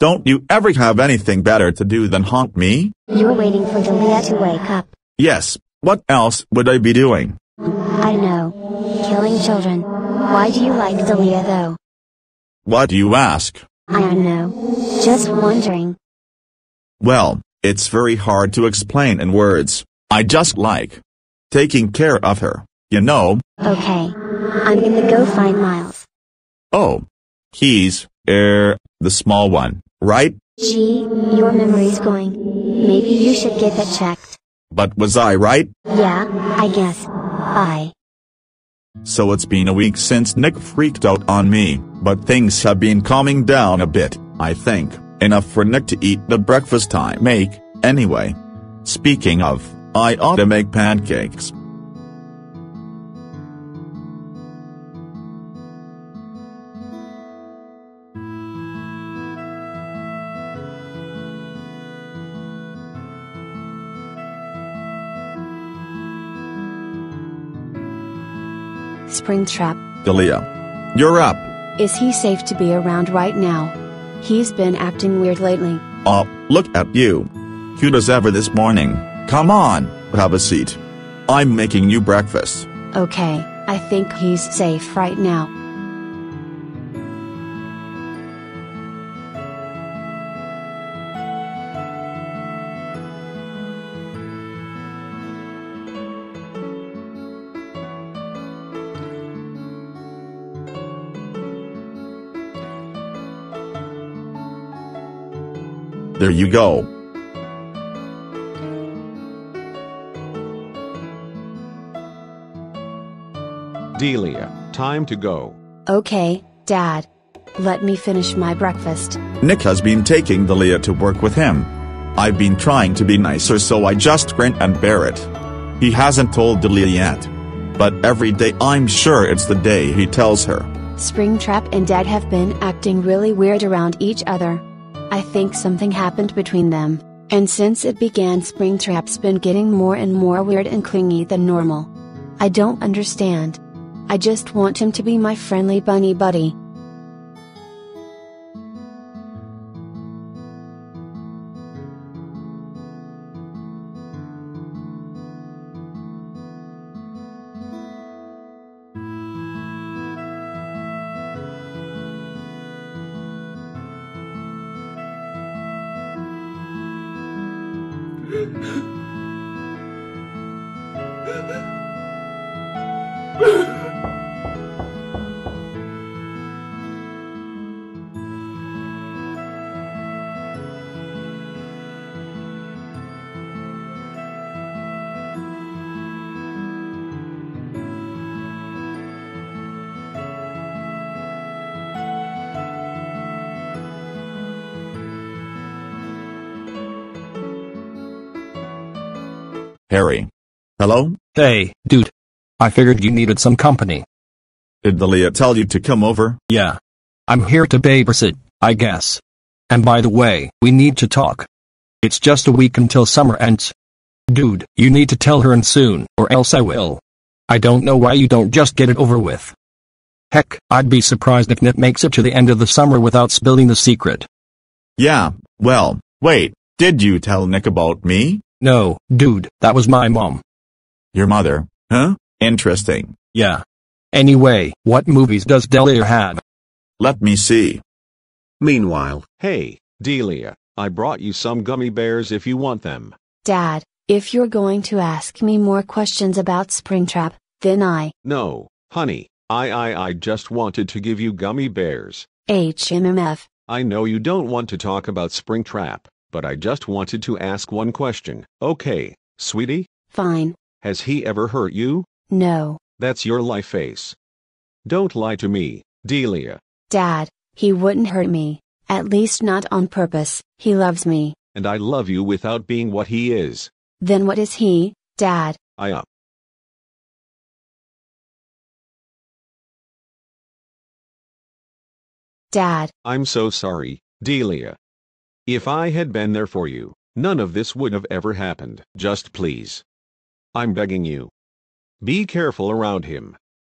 Don't you ever have anything better to do than haunt me? You're waiting for Deliah to wake up. Yes, what else would I be doing? I know. Killing children. Why do you like Deliah though? Why do you ask? I don't know. Just wondering. Well, it's very hard to explain in words. I just like taking care of her, you know. Okay. I'm gonna go find Miles. Oh. He's, er, the small one, right? Gee, your memory's going. Maybe you should get that checked. But was I right? Yeah, I guess. Bye. So it's been a week since Nick freaked out on me, but things have been calming down a bit, I think, enough for Nick to eat the breakfast I make, anyway. Speaking of, I ought to make pancakes. Springtrap. Deliah. You're up. Is he safe to be around right now? He's been acting weird lately. Oh, look at you. Cute as ever this morning. Come on, have a seat. I'm making you breakfast. Okay, I think he's safe right now. There you go. Deliah, time to go. Okay, Dad. Let me finish my breakfast. Nick has been taking Deliah to work with him. I've been trying to be nicer so I just grin and bear it. He hasn't told Deliah yet. But every day I'm sure it's the day he tells her. Springtrap and Dad have been acting really weird around each other. I think something happened between them, and since it began Springtrap's been getting more and more weird and clingy than normal. I don't understand. I just want him to be my friendly bunny buddy. Ha ha ha! Harry. Hello? Hey, dude. I figured you needed some company. Did the Deliah tell you to come over? Yeah. I'm here to babysit, I guess. And by the way, we need to talk. It's just a week until summer ends. Dude, you need to tell her and soon, or else I will. I don't know why you don't just get it over with. Heck, I'd be surprised if Nip makes it to the end of the summer without spilling the secret. Yeah, well, wait, did you tell Nick about me? No, dude, that was my mom. Your mother, huh? Interesting. Yeah. Anyway, what movies does Deliah have? Let me see. Meanwhile, Hey, Deliah, I brought you some gummy bears if you want them. Dad, if you're going to ask me more questions about Springtrap, then I, No, honey, I I I just wanted to give you gummy bears. HMMF, I know you don't want to talk about Springtrap, but I just wanted to ask one question. Okay, sweetie, fine, has he ever hurt you? no. That's your life face. Don't lie to me, Deliah, Dad, he wouldn't hurt me, at least not on purpose, he loves me. and I love you without being what he is. Then what is he, Dad? I up. Dad, I'm so sorry, Deliah. If I had been there for you, none of this would have ever happened. Just please. I'm begging you. Be careful around him.